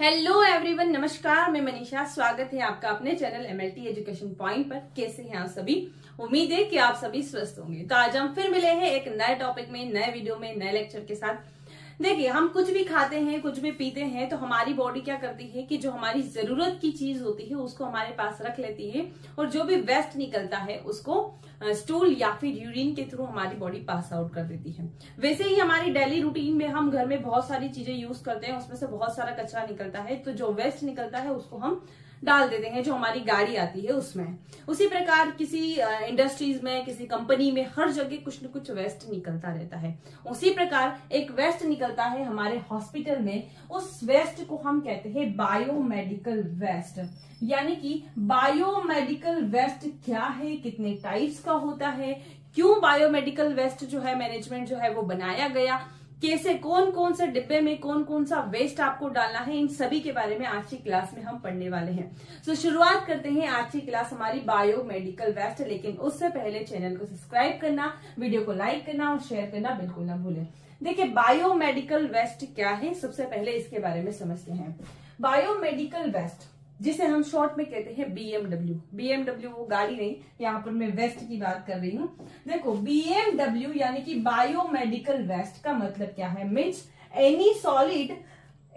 Hello everyone, नमस्कार, मैं मनीषा। स्वागत है आपका अपने चैनल एमएलटी एजुकेशन पॉइंट पर। कैसे हैं आप सभी? उम्मीद है कि आप सभी स्वस्थ होंगे। तो आज हम फिर मिले हैं एक नए टॉपिक में, नए वीडियो में, नए लेक्चर के साथ। देखिए, हम कुछ भी खाते हैं, कुछ भी पीते हैं तो हमारी बॉडी क्या करती है कि जो हमारी ज़रूरत की चीज़ होती है, उसको हमारे पास रख लेती है और जो भी वेस्ट निकलता है, उसको स्टूल या फिर यूरिन के थ्रू हमारी बॉडी पास आउट कर देती है। वैसे ही हमारी डेली रूटीन में हम घर में बहुत सारी चीज़ें यूज़ करते हैं, उसमें से बहुत सारा कचरा निकलता है तो जो वेस्ट निकलता है उसको हम डाल देते हैं जो हमारी गाड़ी आती है उसमें। उसी प्रकार किसी इंडस्ट्रीज़ में, किसी कंपनी में हर जगह कुछ न कुछ वेस्ट निकलता रहता है। उसी प्रकार एक वेस्ट निकलता है हमारे हॉस्पिटल में, उस वेस्ट को हम कहते हैं बायोमेडिकल वेस्ट यानी कि बायोमेडिकल वेस्ट क्या है, कितने टाइप्स का होता है, क्यों बायोमेडिकल वेस्ट जो है मैनेजमेंट जो है वो बनाया गया कैसे कौन कौन से डिब्बे में कौन कौन सा वेस्ट आपको डालना है इन सभी के बारे में आज की क्लास में हम पढ़ने वाले हैं। सो so, शुरुआत करते हैं आज की क्लास हमारी बायो मेडिकल वेस्ट लेकिन उससे पहले चैनल को सब्सक्राइब करना वीडियो को लाइक करना और शेयर करना बिल्कुल ना भूलें। देखिए बायो मेडिकल वेस्ट क्या है सबसे पहले इसके बारे में समझते हैं। बायो मेडिकल वेस्ट जिसे हम शॉर्ट में कहते हैं बीएमडब्ल्यू बीएमडब्ल्यू वो गाड़ी नहीं, यहाँ पर मैं वेस्ट की बात कर रही हूँ। देखो बीएमडब्ल्यू यानी कि बायोमेडिकल वेस्ट का मतलब क्या है? Means any solid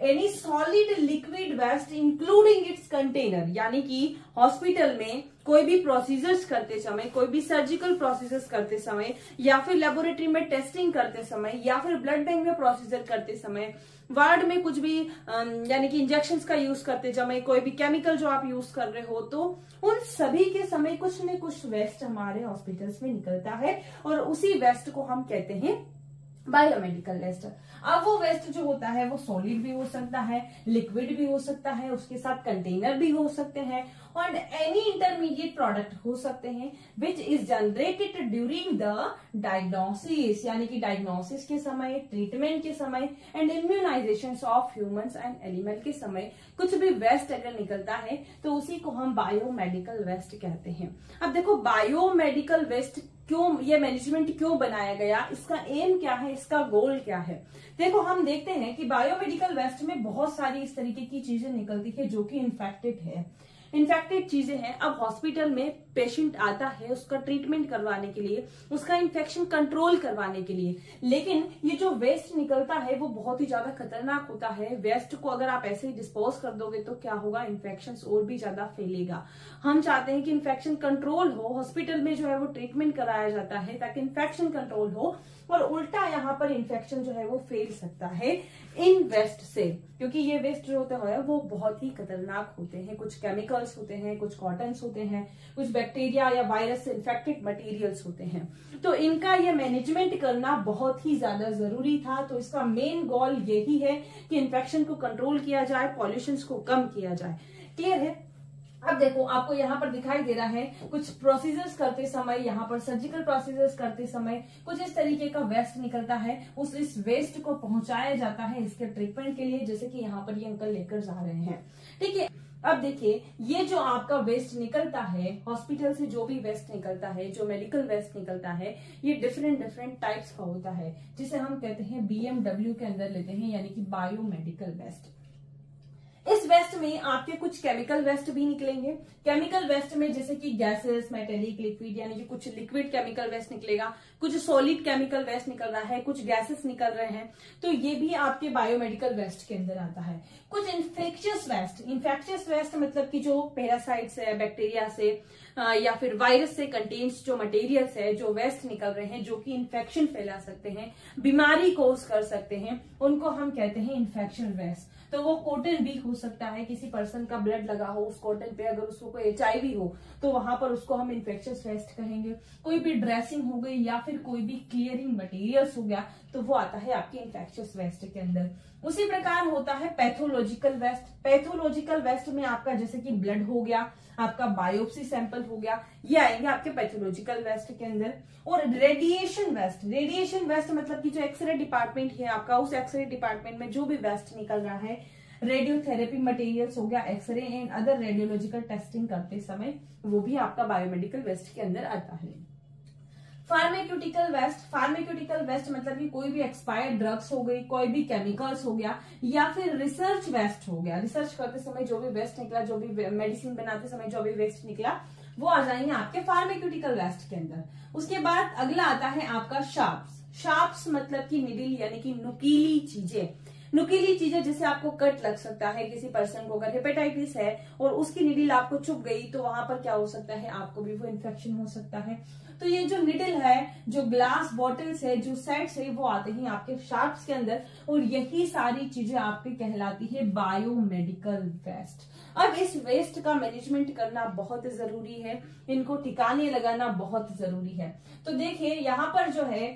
any solid liquid waste including its container यानी कि हॉस्पिटल में कोई भी प्रोसीजर्स करते समय, कोई भी सर्जिकल प्रोसीजर्स करते समय, या फिर लेबोरेटरी में टेस्टिंग करते समय, या फिर ब्लड बैंक में प्रोसीजर करते समय वार्ड में कुछ भी यानी कि इंजेक्शन का यूज़ करते समय, कोई भी केमिकल जो आप यूज़ कर रहे हो तो उन सभी के समय कुछ न कुछ वेस्ट हमारे हॉस्पिटल्स में निकलता है और उसी वेस्ट को हम कहते हैं बायोमेडिकल वेस्ट अब वो वेस्ट जो होता है, वो सॉलिड भी हो सकता है लिक्विड भी हो सकता है, उसके साथ कंटेनर भी हो सकते हैं। और एनी इंटरमीडिएट प्रोडक्ट हो सकते हैं which is generated during the diagnosis यानी कि डायग्नोसिस के समय ट्रीटमेंट के समय and immunisation of humans and animal के समय, कुछ भी वेस्ट अगर निकलता है तो उसी को हम बायोमेडिकल वेस्ट कहते हैं। अब देखो बायोमेडिकल वेस्ट क्यों, ये मैनेजमेंट क्यों बनाया गया, इसका एम क्या है, इसका गोल क्या है? देखो, हम देखते हैं कि बायोमेडिकल वेस्ट में बहुत सारी इस तरीके की चीज़ें निकलती है, जो कि इन्फेक्टेड है। इन्फेक्टेड चीज़ें हैं, अब हॉस्पिटल में पेशेंट आता है उसका ट्रीटमेंट करवाने के लिए, उसका इन्फेक्शन कंट्रोल करवाने के लिए। लेकिन ये जो वेस्ट निकलता है, वो बहुत ही ज़्यादा खतरनाक होता है। वेस्ट को अगर आप ऐसे ही डिस्पोज कर दोगे तो क्या होगा? इन्फेक्शन और भी ज़्यादा फैलेगा। हम चाहते हैं कि इन्फेक्शन कंट्रोल हो हॉस्पिटल में जो है वो ट्रीटमेंट कराया जाता है, ताकि इन्फेक्शन कंट्रोल हो। और उल्टा यहाँ पर इन्फेक्शन जो है वो फैल सकता है इन वेस्ट से, क्योंकि ये वेस्ट जो होता है वो बहुत ही खतरनाक होते हैं। कुछ केमिकल्स होते हैं, कुछ कॉटन्स होते हैं, कुछ बैक्टीरिया या वायरस से इन्फेक्टेड मटेरियल्स होते हैं। तो इनका ये मैनेजमेंट करना बहुत ही ज़्यादा ज़रूरी था। तो इसका मेन गोल यही है कि इन्फेक्शन को कंट्रोल किया जाए पॉल्यूशन को कम किया जाए। क्लियर है? अब देखो, आपको यहाँ पर दिखाई दे रहा है, कुछ प्रोसीजर्स करते समय, यहाँ पर सर्जिकल प्रोसीजर्स करते समय, कुछ इस तरीके का वेस्ट निकलता है, उस इस वेस्ट को पहुँचाया जाता है इसके ट्रीटमेंट के लिए, जैसे कि यहाँ पर ये अंकल लेकर जा रहे हैं। ठीक है, अब देखिए, ये जो आपका वेस्ट निकलता है हॉस्पिटल से जो भी वेस्ट निकलता है, जो मेडिकल वेस्ट निकलता है, ये डिफरेंट डिफरेंट टाइप्स का होता है, जिसे हम कहते हैं बीएमडब्ल्यू के अंदर लेते हैं, यानी कि बायोमेडिकल वेस्ट इस वेस्ट में आपके कुछ केमिकल वेस्ट भी निकलेंगे। केमिकल वेस्ट में जैसे कि गैसेस मेटेलिक लिक्विड यानी कि कुछ लिक्विड केमिकल वेस्ट निकलेगा, कुछ सॉलिड केमिकल वेस्ट निकल रहा है, कुछ गैसेस निकल रहे हैं तो ये भी आपके बायोमेडिकल वेस्ट के अंदर आता है। कुछ इन्फेक्शियस वेस्ट इन्फेक्शियस वेस्ट मतलब की जो पेरासाइड्स है बैक्टीरिया से या फिर वायरस से कंटेन्स जो मटेरियल्स है, जो वेस्ट निकल रहे हैं, जो कि इन्फेक्शन फैला सकते हैं, बीमारी कोज कर सकते हैं, उनको हम कहते हैं इन्फेक्शन वेस्ट तो वो कॉटन भी हो सकता है, किसी पर्सन का ब्लड लगा हो, उस कॉटन पे अगर उसको कोई एच हो तो वहाँ पर उसको हम इन्फेक्शन वेस्ट कहेंगे. कोई भी ड्रेसिंग हो गई या फिर कोई भी क्लियरिंग मटेरियल्स हो गया तो वो आता है आपके इन्फेक्शियस वेस्ट के अंदर। उसी प्रकार होता है पैथोलॉजिकल वेस्ट पैथोलॉजिकल वेस्ट में आपका जैसे कि ब्लड हो गया, आपका बायोप्सी सैंपल हो गया, ये आएँगे आपके पैथोलॉजिकल वेस्ट के अंदर। और रेडिएशन वेस्ट रेडिएशन वेस्ट मतलब कि जो एक्सरे डिपार्टमेंट है आपका, उस एक्सरे डिपार्टमेंट में जो भी वेस्ट निकल रहा है रेडियोथेरेपी मटेरियल्स हो गया x ray and other radiological testing करते समय, वो भी आपका बायोमेडिकल वेस्ट के अंदर आता है। फार्मेक्यूटिकल वेस्ट फार्मेक्यूटिकल वेस्ट मतलब कि कोई भी एक्सपायर्ड ड्रग्स हो गई, कोई भी केमिकल्स हो गया, या फिर रिसर्च वेस्ट हो गया। रिसर्च करते समय जो भी वेस्ट निकला, जो भी मेडिसिन बनाते समय जो भी वेस्ट निकला, वो आ जाएँगे आपके फार्मेक्यूटिकल वेस्ट के अंदर। उसके बाद अगला आता है आपका शार्प्स शार्प्स मतलब की निडिल यानी कि नुकीली चीज़ें। नुकीली चीज़ें जैसे आपको कट लग सकता है, किसी पर्सन को अगर हेपेटाइटिस है और उसकी निडिल आपको चुप गई तो वहाँ पर क्या हो सकता है? आपको भी वो इन्फेक्शन हो सकता है। तो ये जो निडल है, जो ग्लास बॉटल्स है, जो सेट्स है, वो आते हैं आपके शार्प्स के अंदर और यही सारी चीज़ें आपकी कहलाती है बायोमेडिकल वेस्ट अब इस वेस्ट का मैनेजमेंट करना बहुत ज़रूरी है। इनको ठिकाने लगाना बहुत ज़रूरी है। तो देखिए, यहाँ पर जो है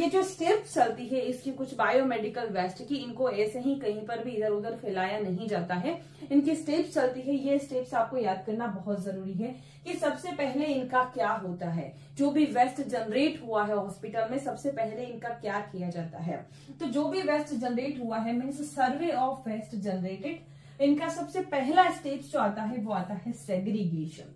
ये जो स्टेप चलती है, इसकी कुछ बायोमेडिकल वेस्ट की, इनको ऐसे ही कहीं पर भी इधर उधर फैलाया नहीं जाता है। इनकी स्टेप्स चलती है, ये स्टेप्स आपको याद करना बहुत ज़रूरी है कि सबसे पहले इनका क्या होता है। जो भी वेस्ट जनरेट हुआ है हॉस्पिटल में, सबसे पहले इनका क्या किया जाता है। तो जो भी वेस्ट जनरेट हुआ है means survey of waste generated, इनका सबसे पहला स्टेप जो आता है, वो आता है सेग्रीगेशन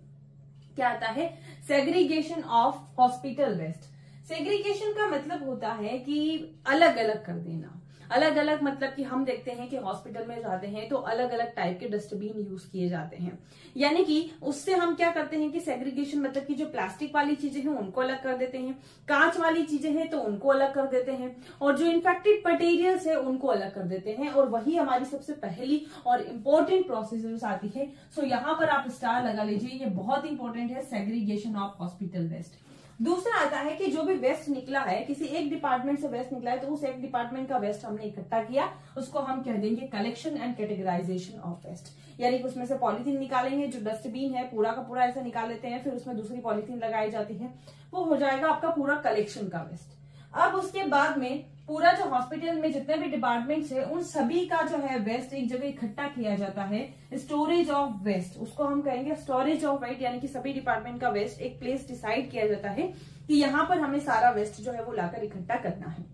क्या आता है? Segregation of hospital waste segregation का मतलब होता है कि अलग अलग कर देना। अलग अलग मतलब कि हम देखते हैं कि हॉस्पिटल में जाते हैं तो अलग अलग टाइप के डस्टबिन यूज़ किए जाते हैं। यानी कि उससे हम क्या करते हैं कि सेग्रीगेशन मतलब कि जो प्लास्टिक वाली चीज़ें हैं, उनको अलग कर देते हैं। कांच वाली चीज़ें हैं तो उनको अलग कर देते हैं। और जो इन्फेक्टेड मटेरियल्स है, उनको अलग कर देते हैं। और वही हमारी सबसे पहली और इम्पोर्टेंट प्रोसेस आती है। सो यहाँ पर आप स्टार लगा लीजिए, ये बहुत इंपॉर्टेंट है सेग्रीगेशन ऑफ़ हॉस्पिटल वेस्ट दूसरा आता है कि जो भी वेस्ट निकला है, किसी एक डिपार्टमेंट से वेस्ट निकला है तो उस एक डिपार्टमेंट का वेस्ट हमने इकट्ठा किया, उसको हम कह देंगे collection and categorisation of waste यानी कि उसमें से पॉलिथीन निकालेंगे, जो डस्टबिन है, पूरा का पूरा ऐसा निकाल लेते हैं, फिर उसमें दूसरी पॉलिथीन लगाई जाती है, वो हो जाएगा आपका पूरा कलेक्शन का वेस्ट अब उसके बाद में पूरा जो हॉस्पिटल में जितने भी डिपार्टमेंट्स है, उन सभी का जो है वेस्ट एक जगह इकट्ठा किया जाता है। स्टोरेज ऑफ़ वेस्ट उसको हम कहेंगे स्टोरेज ऑफ़ वेस्ट यानी कि सभी डिपार्टमेंट का वेस्ट एक प्लेस डिसाइड किया जाता है कि यहाँ पर हमें सारा वेस्ट जो है वो लाकर इकट्ठा करना है।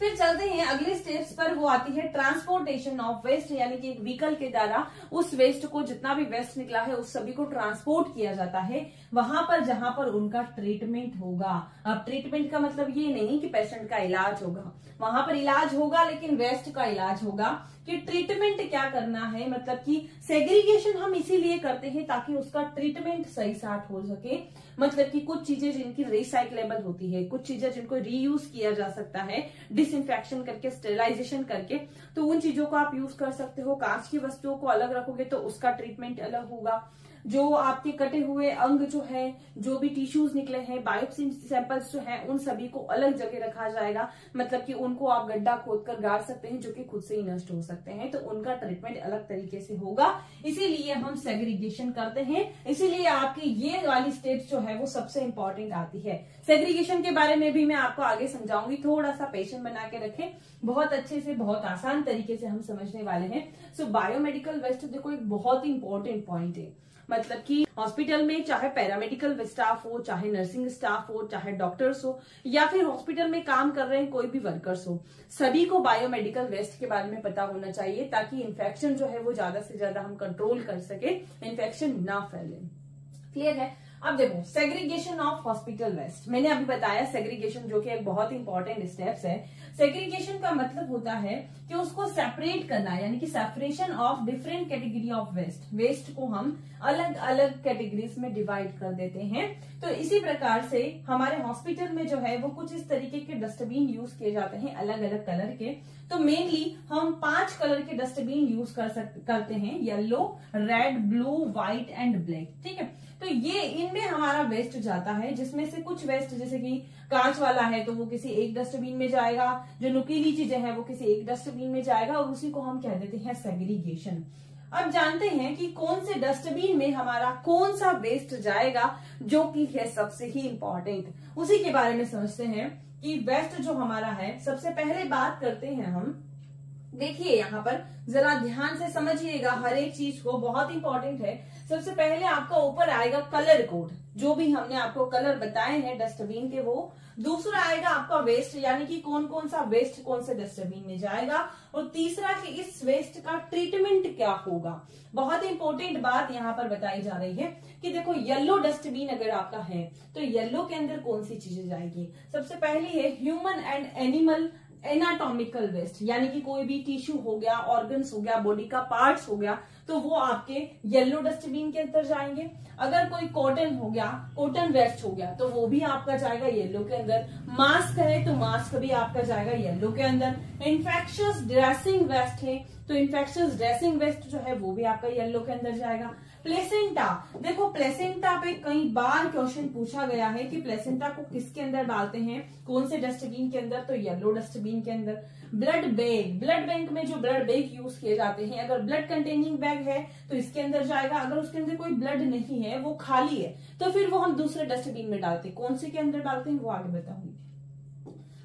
फिर चलते हैं अगले स्टेप्स पर, वो आती है ट्रांसपोर्टेशन ऑफ़ वेस्ट यानी कि एक व्हीकल के द्वारा उस वेस्ट को जितना भी वेस्ट निकला है, उस सभी को ट्रांसपोर्ट किया जाता है वहाँ पर जहाँ पर उनका ट्रीटमेंट होगा। अब ट्रीटमेंट का मतलब ये नहीं कि पेशेंट का इलाज होगा। वहाँ पर इलाज होगा, लेकिन वेस्ट का इलाज होगा। कि ट्रीटमेंट क्या करना है? मतलब कि सेग्रीगेशन हम इसीलिए करते हैं ताकि उसका ट्रीटमेंट सही साथ हो सके। मतलब कि कुछ चीज़ें जिनकी रिसाइकलेबल होती है, कुछ चीज़ें जिनको रीयूज किया जा सकता है डिसइंफेक्शन करके स्टेलाइजेशन करके तो उन चीज़ों को आप यूज़ कर सकते हो। कांच की वस्तुओं को अलग रखोगे तो उसका ट्रीटमेंट अलग होगा। जो आपके कटे हुए अंग जो है, जो भी टिश्यूज निकले हैं बायोप्सी सैंपल्स जो है, उन सभी को अलग जगह रखा जाएगा। मतलब कि उनको आप गड्ढा खोद कर गाड़ सकते हैं, जो कि खुद से ही नष्ट हो सकते हैं। तो उनका ट्रीटमेंट अलग तरीके से होगा। इसीलिए हम सेग्रीगेशन करते हैं। इसीलिए आपकी ये वाली स्टेप्स जो है, वो सबसे इंपॉर्टेंट आती है। सेग्रीगेशन के बारे में भी मैं आपको आगे समझाऊँगी। थोड़ा सा पेशेंट बना के रखें। बहुत अच्छे से, बहुत आसान तरीके से हम समझने वाले हैं। सो बायोमेडिकल वेस्ट देखो, एक बहुत ही इंपॉर्टेंट पॉइंट है। मतलब कि हॉस्पिटल में चाहे पैरामेडिकल स्टाफ हो, चाहे नर्सिंग स्टाफ हो, चाहे डॉक्टर्स हो, या फिर हॉस्पिटल में काम कर रहे हैं कोई भी वर्कर्स हो, सभी को बायोमेडिकल वेस्ट के बारे में पता होना चाहिए ताकि इन्फेक्शन जो है वो ज़्यादा से ज़्यादा हम कंट्रोल कर सके इन्फेक्शन ना फैले। क्लियर है? अब देखो सेग्रीगेशन ऑफ़ हॉस्पिटल वेस्ट मैंने अभी बताया सेग्रीगेशन जो कि एक बहुत इंपॉर्टेंट स्टेप्स है. सेग्रीगेशन का मतलब होता है कि उसको सेपरेट करना, यानी कि separation of different category of waste waste को हम अलग अलग कैटेगरीज में डिवाइड कर देते हैं. तो इसी प्रकार से हमारे हॉस्पिटल में जो है, वो कुछ इस तरीके के डस्टबिन यूज़ किए जाते हैं अलग अलग कलर के. तो मेनली हम पाँच कलर के डस्टबिन यूज़ कर सकते करते हैं yellow red blue white and black ठीक है? तो ये इनमें हमारा वेस्ट जाता है, जिसमें से कुछ वेस्ट, जैसे कि कांच वाला है तो वो किसी एक डस्टबिन में जाएगा, जो नुकीली चीज़ें हैं, वो किसी एक डस्टबिन में जाएगा, और उसी को हम कह देते हैं सेग्रीगेशन अब जानते हैं कि कौन से डस्टबिन में हमारा कौन सा वेस्ट जाएगा, जो कि है सबसे ही इम्पोर्टेंट उसी के बारे में समझते हैं कि वेस्ट जो हमारा है, सबसे पहले बात करते हैं हम। देखिए यहाँ पर, जरा ध्यान से समझिएगा, हर एक चीज़ को बहुत इंपॉर्टेंट है सबसे पहले आपका ऊपर आएगा कलर कोड जो भी हमने आपको कलर बताए हैं डस्टबिन के, वो। दूसरा आएगा आपका वेस्ट यानी कि कौन कौन सा वेस्ट कौन से डस्टबिन में जाएगा। और तीसरा कि इस वेस्ट का ट्रीटमेंट क्या होगा। बहुत इंपॉर्टेंट बात यहाँ पर बताई जा रही है कि देखो येलो डस्टबिन अगर आपका है तो येलो के अंदर कौन सी चीज़ें जाएगी? सबसे पहली है human and animal anatomical waste यानी कि कोई भी टिश्यू हो गया ऑर्गन्स हो गया बॉडी का पार्ट्स हो गया तो वो आपके येलो डस्टबिन के अंदर जाएँगे। अगर कोई कॉटन हो गया कॉटन वेस्ट हो गया तो वो भी आपका जाएगा येलो के अंदर। मास्क है तो मास्क भी आपका जाएगा येलो के अंदर। इन्फेक्शियस ड्रेसिंग वेस्ट है तो इन्फेक्शियस ड्रेसिंग वेस्ट जो है, वो भी आपका येलो के अंदर जाएगा। प्लेसेंटा। देखो, प्लेसेंटा पे कई बार क्वेश्चन पूछा गया है कि प्लेसेंटा को किसके अंदर डालते हैं? कौन से डस्टबिन के अंदर? तो येलो डस्टबिन के अंदर। ब्लड बैग ब्लड बैंक में जो ब्लड बैग यूज़ किए जाते हैं, अगर ब्लड कंटेनिंग बैग है तो इसके अंदर जाएगा। अगर उसके अंदर कोई ब्लड नहीं है, वो खाली है तो फिर वो हम दूसरे डस्टबिन में डालते हैं। कौन से के अंदर डालते हैं, वो आगे बताऊँगी।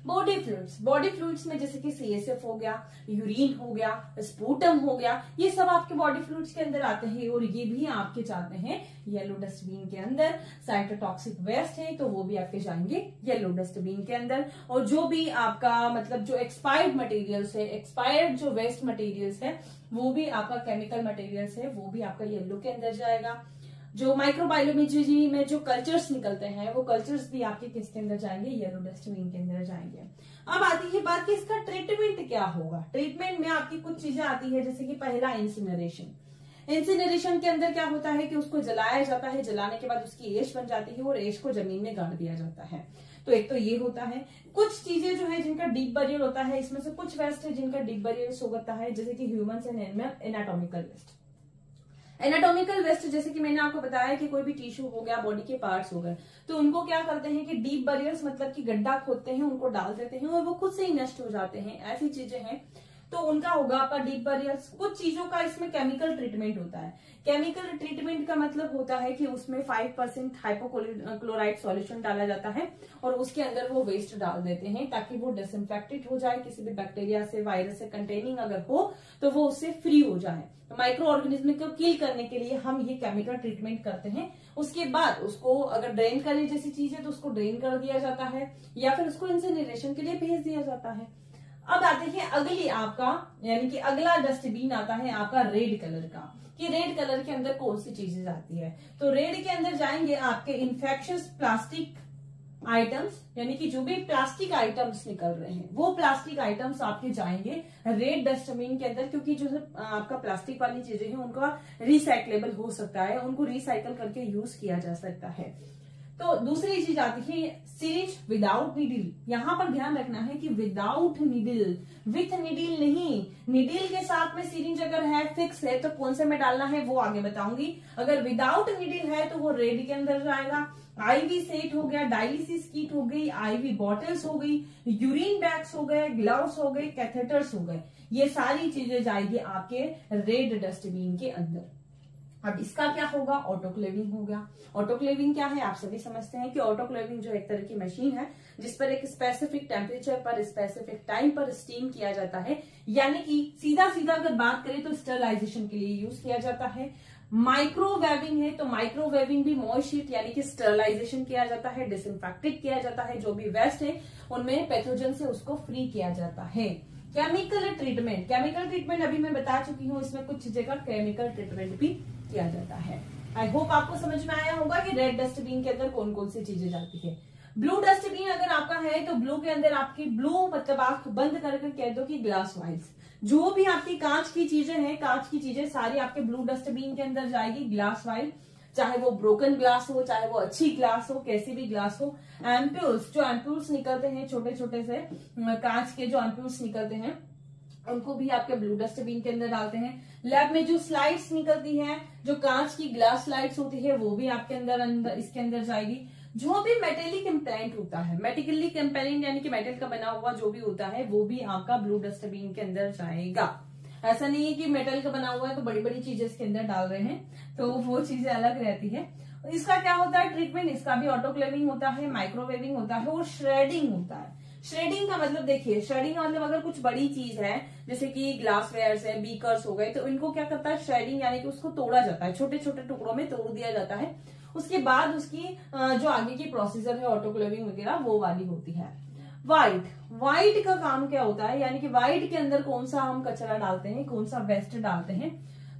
बॉडी फ्लूइड्स बॉडी फ्लूइड्स में जैसे कि सीएसएफ हो गया यूरिन हो गया स्पूटम हो गया, ये सब आपके बॉडी फ्लूइड्स के अंदर आते हैं और ये भी आपके जाते हैं येलो डस्टबिन के अंदर। साइटोटॉक्सिक वेस्ट है तो वो भी आपके जाएँगे येलो डस्टबिन के अंदर। और जो भी आपका मतलब जो एक्सपायर्ड मटेरियल्स है एक्सपायर्ड जो वेस्ट मटेरियल्स है, वो भी आपका केमिकल मटेरियल्स है, वो भी आपका येलो के अंदर जाएगा। जो माइक्रोबायोलॉजी में जो कल्चर्स निकलते हैं, वो कल्चर्स भी आपके किसके अंदर जाएँगे? डस्टबिन के अंदर जाएँगे। अब आती है बात कि इसका ट्रीटमेंट क्या होगा? ट्रीटमेंट में आपकी कुछ चीज़ें आती है, जैसे कि पहला इंसिनरेशन इंसिनरेशन के अंदर क्या होता है कि उसको जलाया जाता है, जलाने के बाद उसकी एश बन जाती है और एश को ज़मीन में गाड़ दिया जाता है। तो एक तो ये होता है। कुछ चीज़ें जो है जिनका डीप बरियर होता है, इसमें से कुछ वेस्ट है जिनका डीप बरियर होता है, जैसे कि human and anatomical waste anatomical waste जैसे कि मैंने आपको बताया कि कोई भी टिश्यू हो गया बॉडी के पार्ट्स हो गए तो उनको क्या करते हैं कि डीप बरियर्स मतलब कि गड्ढा खोदते हैं, उनको डाल देते हैं और वो खुद से ही नष्ट हो जाते हैं, ऐसी चीज़ें हैं तो उनका होगा आपका डीप बरियर्स कुछ चीज़ों का इसमें केमिकल ट्रीटमेंट होता है। केमिकल ट्रीटमेंट का मतलब होता है कि उसमें फाइव परसेंट हाइपोक्लोराइड सॉल्यूशन डाला जाता है और उसके अंदर वो वेस्ट डाल देते हैं ताकि वो डिसइंफेक्टेड हो जाए, किसी भी बैक्टीरिया से वायरस से कंटेनिंग अगर हो तो वो उससे फ्री हो जाए। तो माइक्रो ऑर्गेनिज्म को किल करने के लिए हम ये केमिकल ट्रीटमेंट करते हैं। उसके बाद उसको अगर ड्रेन करने जैसी चीज़ है तो उसको ड्रेन कर दिया जाता है या फिर उसको इंसिनरेशन के लिए भेज दिया जाता है। अब आते हैं अगली आपका, यानी कि अगला डस्टबिन आता है आपका रेड कलर का, कि रेड कलर के अंदर कौन सी चीज़ें आती है? तो रेड के अंदर जाएँगे आपके इन्फेक्शियस प्लास्टिक आइटम्स यानी कि जो भी प्लास्टिक आइटम्स निकल रहे हैं, वो प्लास्टिक आइटम्स आपके जाएँगे रेड डस्टबिन के अंदर, क्योंकि जो आपका प्लास्टिक वाली चीज़ें हैं, उनका रिसाइकलेबल हो सकता है, उनको रिसाइकल करके यूज़ किया जा सकता है। तो दूसरी चीज़ आती है सीरीज़ विदाउट निडिल यहाँ पर ध्यान रखना है कि विदाउट निडिल विथ निडिल नहीं. निडिल के साथ में सीरीज़ अगर है फिक्स है तो कौन से में डालना है, वो आगे बताऊँगी. अगर विदाउट निडिल है तो वो रेड के अंदर जाएगा. आईवी सेट हो गया डायलिसिस किट हो गई आईवी बॉटल्स हो गई यूरिन बैग्स हो गए ग्लव्स हो गए कैथेटर्स हो गए. ये सारी चीज़ें जाएगी आपके रेड डस्टबिन के अंदर. अब इसका क्या होगा? ऑटोक्लेविंग हो गया। ऑटोक्लेविंग क्या है? आप सभी समझते हैं कि ऑटोक्लेविंग जो एक तरह की मशीन है, जिस पर एक स्पेसिफिक टेम्परेचर पर स्पेसिफिक टाइम पर स्टीम किया जाता है। यानी कि सीधा सीधा अगर बात करें तो स्टरलाइजेशन के लिए यूज़ किया जाता है। माइक्रोवेविंग है तो माइक्रोवेविंग भी मॉइस्ट यानी कि स्टरलाइजेशन किया जाता है डिसइंफेक्टेड किया जाता है, जो भी वेस्ट है, उनमें पैथोजन से उसको फ्री किया जाता है। केमिकल ट्रीटमेंट केमिकल ट्रीटमेंट अभी मैं बता चुकी हूँ, इसमें कुछ जगह केमिकल ट्रीटमेंट भी किया जाता है। आई होप आपको समझ में आया होगा कि रेड डस्टबिन के अंदर कौन कौन सी चीज़ें जाती है। ब्लू डस्टबिन अगर आपका है तो ब्लू के अंदर आपकी ब्लू मतलब आँख बंद करके कह दो कि ग्लास वाइल्स जो भी आपकी कांच की चीज़ें हैं, कांच की चीज़ें सारी आपके ब्लू डस्टबिन के अंदर जाएगी ग्लास वाइल चाहे वो ब्रोकन ग्लास हो, चाहे वो अच्छी ग्लास हो, कैसी भी ग्लास हो एम्प्यूल्स जो एम्प्यूल्स निकलते हैं छोटे छोटे से कांच के जो एम्प्यूल्स निकलते हैं, उनको भी आपके ब्लू डस्टबिन के अंदर डालते हैं। लैब में जो स्लाइड्स निकलती हैं, जो कांच की ग्लास स्लाइड्स होती है, वो भी आपके अंदर अंदर, इसके अंदर जाएगी। जो भी मेटेलिक इम्प्लांट होता है मेटिकली इम्पेलिंग यानी कि मेटल का बना हुआ जो भी होता है, वो भी आपका ब्लू डस्टबिन के अंदर जाएगा। ऐसा नहीं है कि मेटल का बना हुआ है तो बड़ी बड़ी चीज़ें इसके अंदर डाल रहे हैं तो वो चीज़ें अलग रहती है। इसका क्या होता है ट्रीटमेंट इसका भी ऑटोक्लेविंग होता है माइक्रोवेविंग होता है और श्रेडिंग होता है। श्रेडिंग का मतलब देखिए श्रेडिंग का मतलब अगर कुछ बड़ी चीज़ है, जैसे कि ग्लास वेयर्स है बीकर्स हो गए तो इनको क्या करता है? श्रेडिंग यानी कि उसको तोड़ा जाता है छोटे छोटे टुकड़ों में तोड़ दिया जाता है। उसके बाद उसकी जो आगे की प्रोसीजर है ऑटोक्लेविंग वगैरह, वो वाली होती है। व्हाइट व्हाइट का काम क्या होता है? यानी कि व्हाइट के अंदर कौन सा हम कचरा डालते हैं? कौन सा वेस्ट डालते हैं?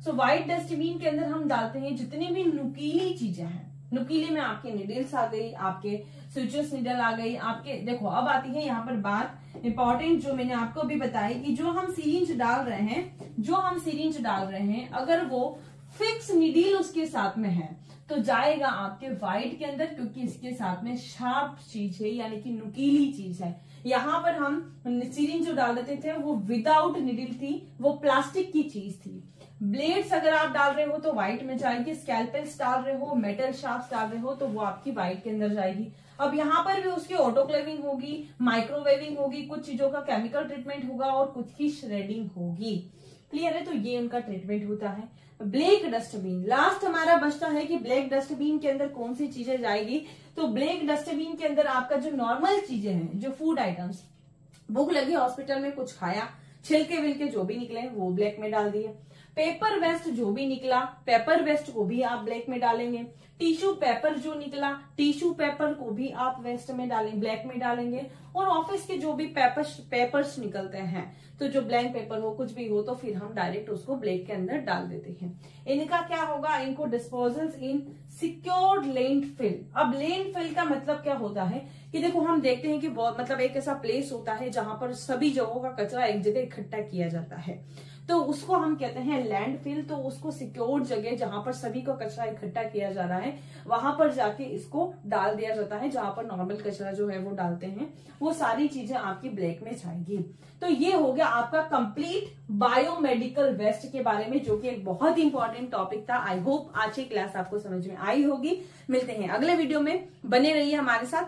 सो व्हाइट डस्टबिन के अंदर हम डालते हैं जितनी भी नुकीली चीज़ें हैं। नुकीले में आपके निडल्स आ गई, आपके स्विचेस निडल आ गई, आपके, देखो, अब आती है यहाँ पर बात इंपॉर्टेंट जो मैंने आपको अभी बताई कि जो हम सीरिंज डाल रहे हैं, जो हम सीरिंज डाल रहे हैं, अगर वो फिक्स निडल उसके साथ में है तो जाएगा आपके व्हाइट के अंदर, क्योंकि इसके साथ में शार्प चीज़ है, यानी कि नुकीली चीज़ है। यहाँ पर हम सीरिंज जो डाल देते थे, वो विदाउट निडल थी, वो प्लास्टिक की चीज़ थी। ब्लेड्स अगर आप डाल रहे हो तो व्हाइट में जाएगी स्कैल्पेल्स डाल रहे हो मेटल शार्प डाल रहे हो तो वो आपकी व्हाइट के अंदर जाएगी। अब यहाँ पर भी उसकी ऑटोक्लेविंग होगी माइक्रोवेविंग होगी, कुछ चीज़ों का केमिकल ट्रीटमेंट होगा और कुछ की श्रेडिंग होगी। क्लियर है? तो ये उनका ट्रीटमेंट होता है। Black dustbin. लास्ट हमारा बचता है कि ब्लैक डस्टबिन के अंदर कौन सी चीज़ें जाएगी? तो ब्लैक डस्टबिन के अंदर आपका जो नॉर्मल चीज़ें हैं, जो फ़ूड आइटम्स भूख लगी हॉस्पिटल में कुछ खाया छिलके विलके जो भी निकले, वो ब्लैक में डाल दिए। पेपर वेस्ट जो भी निकला, पेपर वेस्ट को भी आप ब्लैक में डालेंगे। टिश्यू पेपर जो निकला, टिश्यू पेपर को भी आप वेस्ट में डालेंगे ब्लैक में डालेंगे। और ऑफ़िस के जो भी पेपर्स पेपर्स निकलते हैं तो जो ब्लैंक पेपर हो कुछ भी हो तो फिर हम डायरेक्ट उसको ब्लैक के अंदर डाल देते हैं। इनका क्या होगा? इनको disposal in secured landfill अब लेंट फिल का मतलब क्या होता है? कि देखो, हम देखते हैं कि बहुत मतलब एक ऐसा प्लेस होता है जहाँ पर सभी जगहों का कचरा एक जगह इकट्ठा किया जाता है। तो उसको हम कहते हैं लैंडफिल तो उसको सिक्योर जगह जहाँ पर सभी को कचरा इकट्ठा किया जा रहा है, वहाँ पर जाके इसको डाल दिया जाता है, जहाँ पर नॉर्मल कचरा जो है वो डालते हैं, वो सारी चीज़ें आपकी ब्लैक में जाएगी। तो ये हो गया आपका कंप्लीट बायोमेडिकल वेस्ट के बारे में, जो कि एक बहुत इंपॉर्टेंट टॉपिक था। आई होप आज की क्लास आपको समझ में आई होगी। मिलते हैं अगले वीडियो में। बने रहिए हमारे साथ।